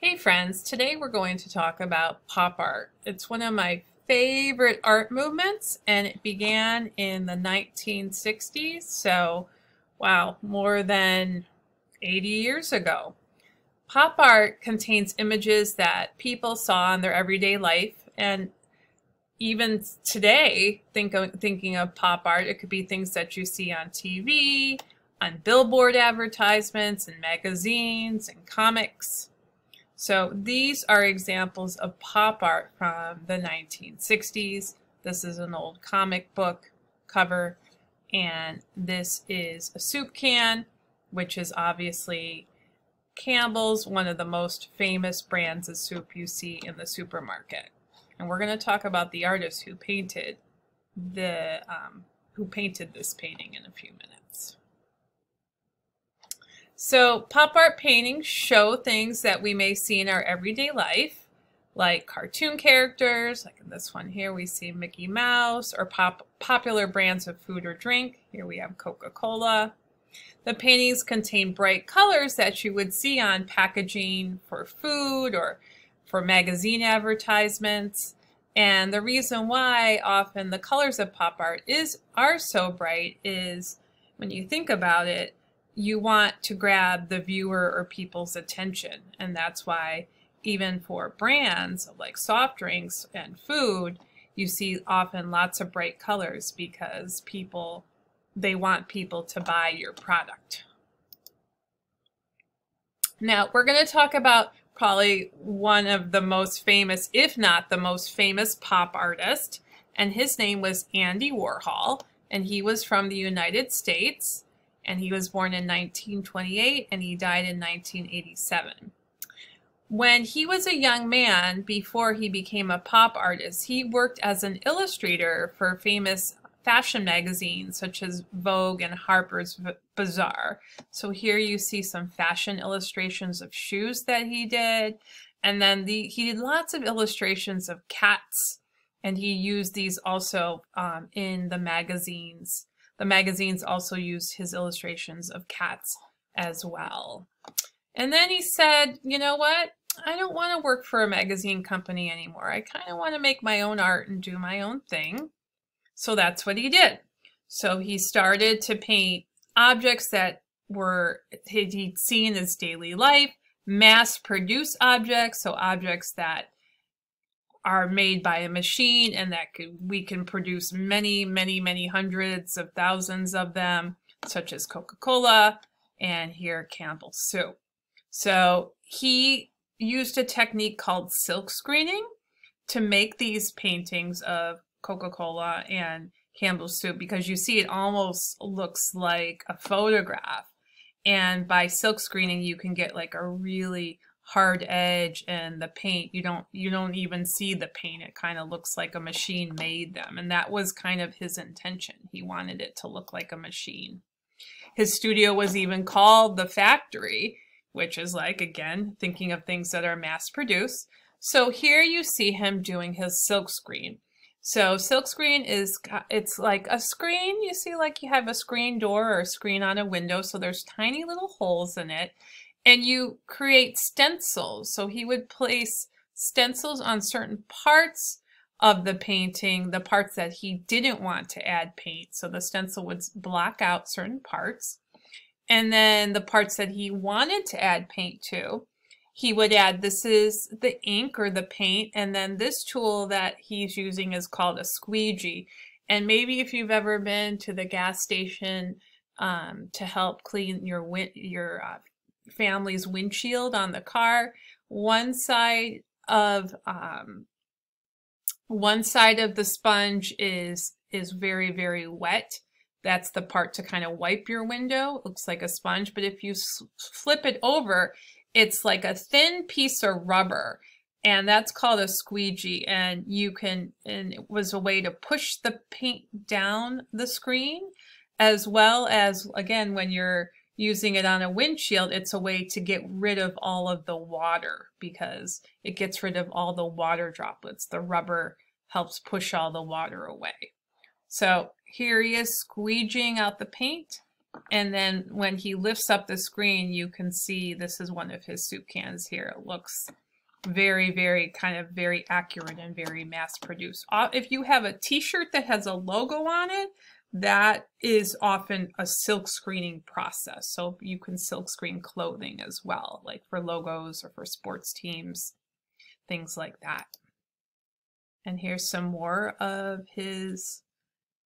Hey friends, today we're going to talk about pop art. It's one of my favorite art movements and it began in the 1960s, so wow, more than 80 years ago. Pop art contains images that people saw in their everyday life and even today, think of, thinking of pop art, it could be things that you see on TV, on billboard advertisements, and magazines, and comics. So these are examples of pop art from the 1960s. This is an old comic book cover, and this is a soup can, which is obviously Campbell's, one of the most famous brands of soup you see in the supermarket. And we're going to talk about the artist who painted the um, who painted this painting in a few minutes. So pop art paintings show things that we may see in our everyday life, like cartoon characters, like in this one here we see Mickey Mouse, or pop popular brands of food or drink. Here we have Coca-Cola. The paintings contain bright colors that you would see on packaging for food or for magazine advertisements. And the reason why often the colors of pop art is are so bright is when you think about it, you want to grab the viewer or people's attention. And that's why even for brands like soft drinks and food, you see often lots of bright colors because people, they want people to buy your product. Now, we're going to talk about probably one of the most famous, if not the most famous pop artist, and his name was Andy Warhol, and he was from the United States and he was born in 1928 and he died in 1987. When he was a young man, before he became a pop artist, he worked as an illustrator for famous fashion magazines such as Vogue and Harper's Bazaar. So here you see some fashion illustrations of shoes that he did. And then the, he did lots of illustrations of cats and he used these also um, in the magazines the magazines also used his illustrations of cats as well. And then he said, you know what? I don't want to work for a magazine company anymore. I kind of want to make my own art and do my own thing. So that's what he did. So he started to paint objects that were he'd seen in his daily life, mass produce objects, so objects that are made by a machine and that could, we can produce many, many, many hundreds of thousands of them, such as Coca-Cola and here Campbell's soup. So he used a technique called silk screening to make these paintings of Coca-Cola and Campbell's soup because you see it almost looks like a photograph. And by silk screening, you can get like a really hard edge and the paint you don't you don't even see the paint. It kind of looks like a machine made them. And that was kind of his intention. He wanted it to look like a machine. His studio was even called the factory which is like again thinking of things that are mass produced. So here you see him doing his silk screen. So silk screen is it's like a screen. You see like you have a screen door or a screen on a window so there's tiny little holes in it and you create stencils. So he would place stencils on certain parts of the painting, the parts that he didn't want to add paint. So the stencil would block out certain parts. And then the parts that he wanted to add paint to, he would add, this is the ink or the paint. And then this tool that he's using is called a squeegee. And maybe if you've ever been to the gas station um, to help clean your your uh, family's windshield on the car. One side of um, one side of the sponge is is very very wet. That's the part to kind of wipe your window. It looks like a sponge, but if you flip it over, it's like a thin piece of rubber and that's called a squeegee and you can and it was a way to push the paint down the screen as well as again when you're using it on a windshield, it's a way to get rid of all of the water because it gets rid of all the water droplets. The rubber helps push all the water away. So here he is squeegeeing out the paint And then when he lifts up the screen, you can see this is one of his soup cans here. It looks very, very kind of very accurate and very mass produced. Uh, if you have a t-shirt that has a logo on it, that is often a silk screening process. So you can silk screen clothing as well, like for logos or for sports teams, things like that. And here's some more of his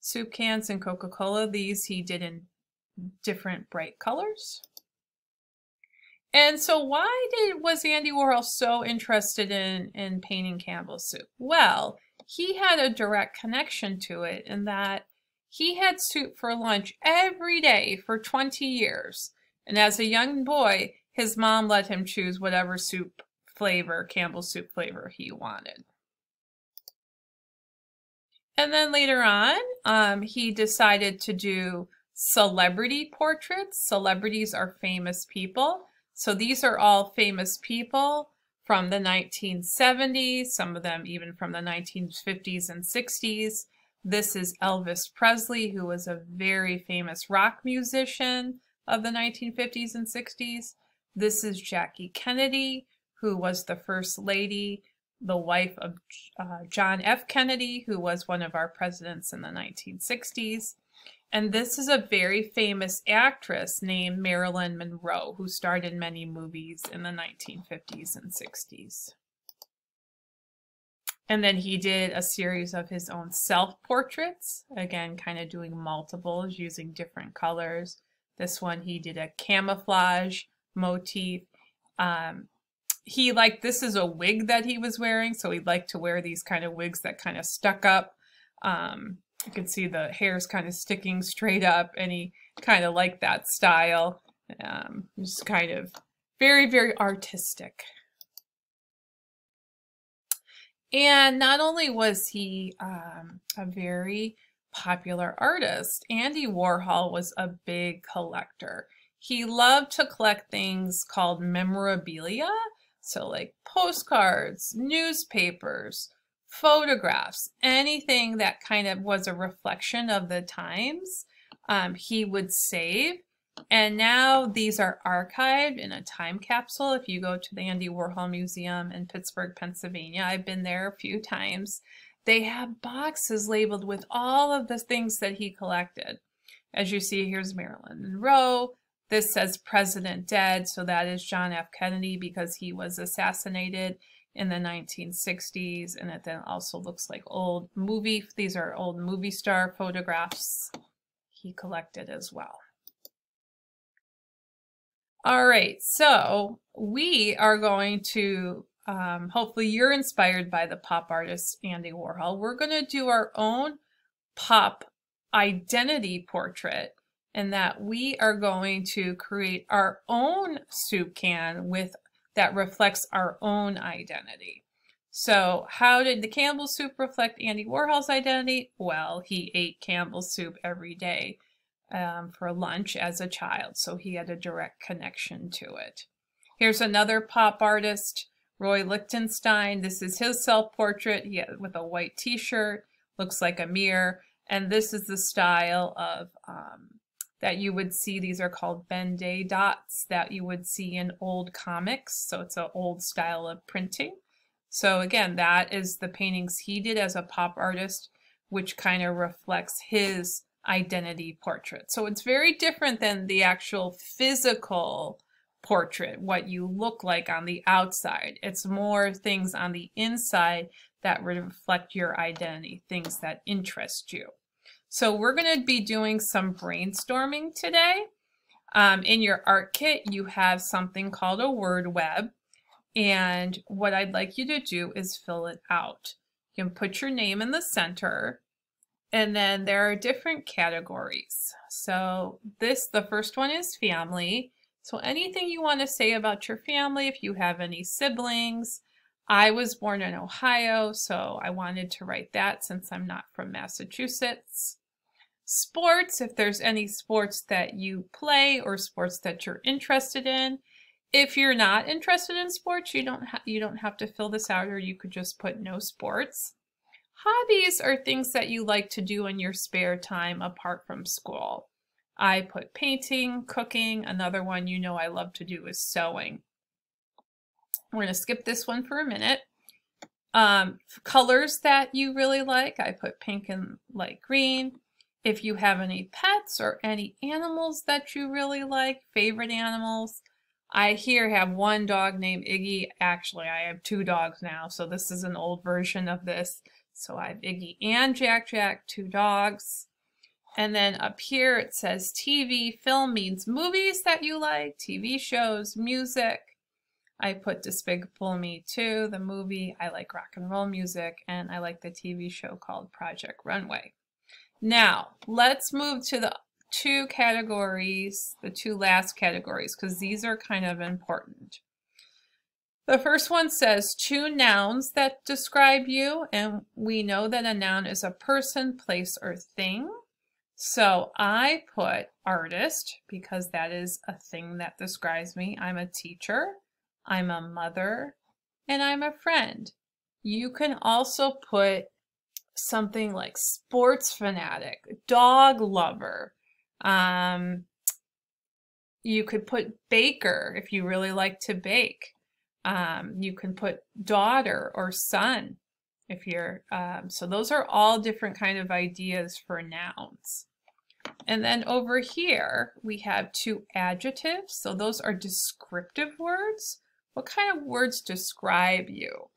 soup cans and Coca-Cola. These he did in different bright colors. And so why did was Andy Warhol so interested in, in painting Campbell's soup? Well, he had a direct connection to it in that he had soup for lunch every day for 20 years. And as a young boy, his mom let him choose whatever soup flavor, Campbell's soup flavor he wanted. And then later on, um, he decided to do celebrity portraits. Celebrities are famous people. So these are all famous people from the 1970s, some of them even from the 1950s and 60s. This is Elvis Presley, who was a very famous rock musician of the 1950s and 60s. This is Jackie Kennedy, who was the first lady the wife of uh, John F. Kennedy, who was one of our presidents in the 1960s. And this is a very famous actress named Marilyn Monroe, who starred in many movies in the 1950s and 60s. And then he did a series of his own self-portraits, again, kind of doing multiples using different colors. This one he did a camouflage motif. Um, he like this is a wig that he was wearing so he'd like to wear these kind of wigs that kind of stuck up um you can see the hair's kind of sticking straight up and he kind of liked that style um just kind of very very artistic and not only was he um, a very popular artist, Andy Warhol was a big collector. He loved to collect things called memorabilia, so like postcards, newspapers, photographs, anything that kind of was a reflection of the times, um, he would save. And now these are archived in a time capsule. If you go to the Andy Warhol Museum in Pittsburgh, Pennsylvania, I've been there a few times. They have boxes labeled with all of the things that he collected. As you see, here's Marilyn Monroe, this says president dead, so that is John F. Kennedy because he was assassinated in the 1960s. And it then also looks like old movie, these are old movie star photographs he collected as well. All right, so we are going to, um, hopefully you're inspired by the pop artist Andy Warhol. We're going to do our own pop identity portrait and that we are going to create our own soup can with that reflects our own identity. So how did the Campbell soup reflect Andy Warhol's identity? Well, he ate Campbell soup every day um, for lunch as a child, so he had a direct connection to it. Here's another pop artist, Roy Lichtenstein. This is his self-portrait He with a white t-shirt, looks like a mirror, and this is the style of um, that you would see. These are called Ben-Day dots that you would see in old comics. So it's an old style of printing. So again, that is the paintings he did as a pop artist, which kind of reflects his identity portrait. So it's very different than the actual physical portrait, what you look like on the outside. It's more things on the inside that reflect your identity, things that interest you. So we're going to be doing some brainstorming today. Um, in your art kit, you have something called a word web. And what I'd like you to do is fill it out. You can put your name in the center. And then there are different categories. So this, the first one is family. So anything you want to say about your family, if you have any siblings. I was born in Ohio, so I wanted to write that since I'm not from Massachusetts. Sports, if there's any sports that you play or sports that you're interested in. If you're not interested in sports, you don't you don't have to fill this out or you could just put no sports. Hobbies are things that you like to do in your spare time apart from school. I put painting, cooking. Another one you know I love to do is sewing. We're going to skip this one for a minute. Um, colors that you really like, I put pink and light green. If you have any pets or any animals that you really like, favorite animals, I here have one dog named Iggy. Actually, I have two dogs now, so this is an old version of this. So I have Iggy and Jack Jack, two dogs. And then up here it says TV, film means movies that you like, TV shows, music. I put Despicable Me 2, the movie. I like rock and roll music, and I like the TV show called Project Runway. Now, let's move to the two categories, the two last categories, because these are kind of important. The first one says two nouns that describe you, and we know that a noun is a person, place, or thing. So I put artist because that is a thing that describes me. I'm a teacher, I'm a mother, and I'm a friend. You can also put something like sports fanatic, dog lover. Um, you could put baker if you really like to bake. Um, you can put daughter or son if you're, um, so those are all different kind of ideas for nouns. And then over here, we have two adjectives. So those are descriptive words. What kind of words describe you?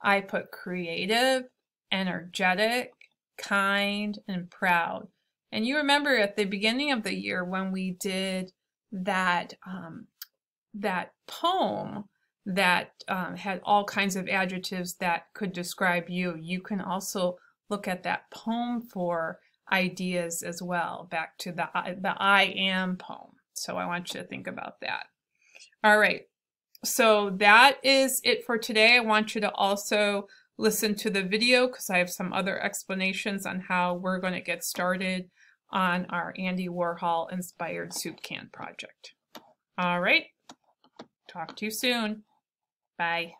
I put creative, energetic, kind, and proud. And you remember at the beginning of the year when we did that, um, that poem that um, had all kinds of adjectives that could describe you. You can also look at that poem for ideas as well, back to the, the I am poem. So I want you to think about that. All right, so that is it for today. I want you to also listen to the video because I have some other explanations on how we're going to get started on our Andy Warhol inspired soup can project. All right, talk to you soon. Bye.